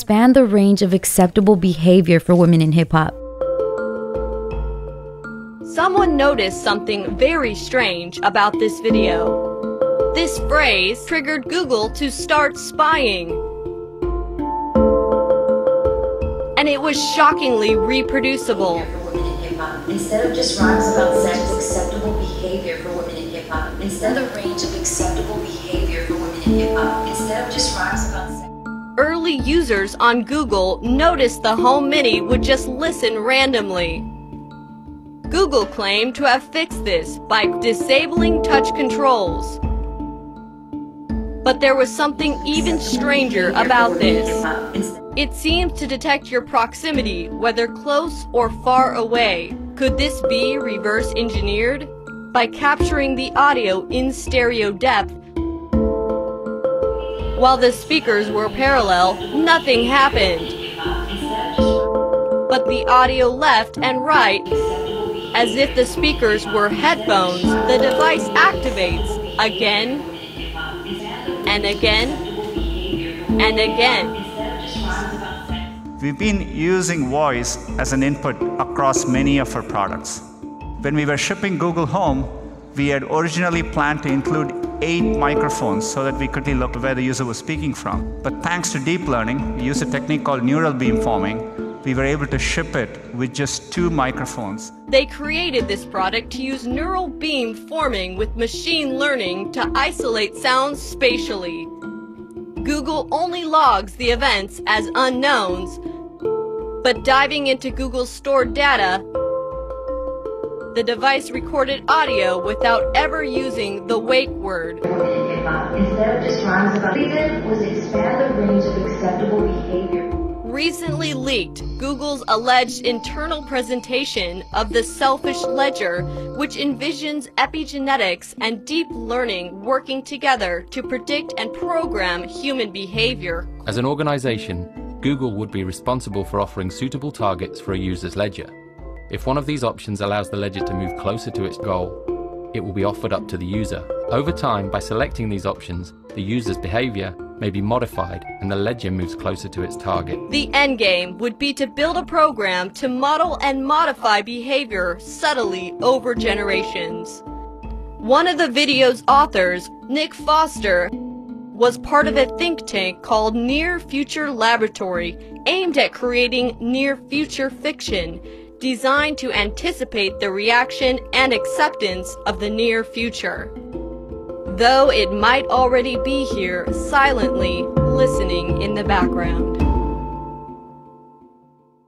expand the range of acceptable behavior for women in hip hop. Someone noticed something very strange about this video. This phrase triggered Google to start spying. And it was shockingly reproducible. Instead of just rhymes about sex, acceptable behavior for women in hip hop. Instead of the range of acceptable behavior Early users on Google noticed the Home Mini would just listen randomly. Google claimed to have fixed this by disabling touch controls. But there was something even stranger about this. It seems to detect your proximity, whether close or far away. Could this be reverse engineered? By capturing the audio in stereo depth, while the speakers were parallel, nothing happened. But the audio left and right, as if the speakers were headphones, the device activates again and again and again. We've been using voice as an input across many of our products. When we were shipping Google Home, we had originally planned to include eight microphones so that we could look where the user was speaking from. But thanks to deep learning, we used a technique called neural beamforming. We were able to ship it with just two microphones. They created this product to use neural beam forming with machine learning to isolate sounds spatially. Google only logs the events as unknowns, but diving into Google's stored data, the device recorded audio without ever using the wake word. Recently leaked Google's alleged internal presentation of the selfish ledger, which envisions epigenetics and deep learning working together to predict and program human behavior. As an organization, Google would be responsible for offering suitable targets for a user's ledger. If one of these options allows the ledger to move closer to its goal, it will be offered up to the user. Over time, by selecting these options, the user's behavior may be modified and the ledger moves closer to its target. The endgame would be to build a program to model and modify behavior subtly over generations. One of the video's authors, Nick Foster, was part of a think tank called Near Future Laboratory, aimed at creating near future fiction designed to anticipate the reaction and acceptance of the near future. Though it might already be here, silently listening in the background.